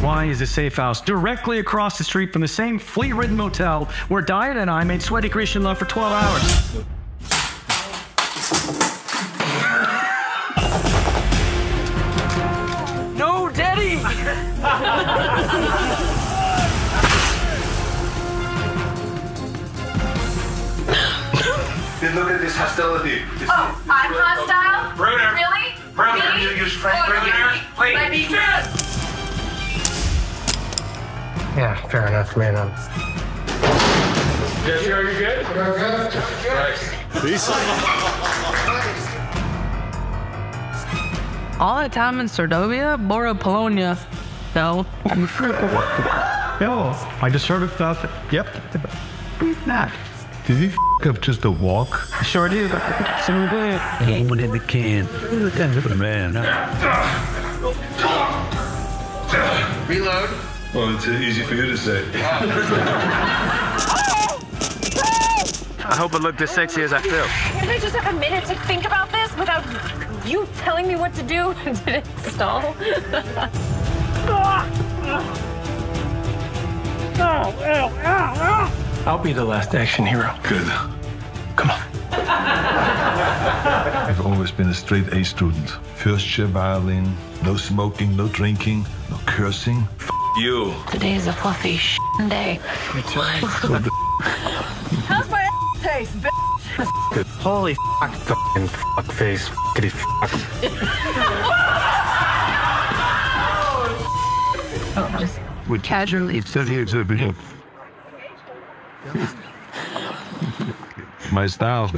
Why is a safe house directly across the street from the same fleet ridden motel where Diet and I made sweaty Christian love for 12 hours? no, Daddy! Then look at this hostility. This, Oh, I'm Yeah, fair enough, man. Um, Jesse, are you good? All that time in Serdovia, Boro Polonia. No. Yo, I just sort of thought that, yep, not. Did he f up just a walk? Sure do. So good. One in the can. Man. Reload. Well, it's easy for you to say. I hope it looked as sexy as I feel. Can I just have a minute to think about this without you telling me what to do? Did it stall? I'll be the last action hero. Good. Come on. I've always been a straight A student. First year violin, no smoking, no drinking, no cursing. F you. Today is a fluffy sh- day. How's my taste, bitch? Holy fuck, fucking fuck face, fuckity fuck. Oh, just Would casually. It's still here, so here. My style.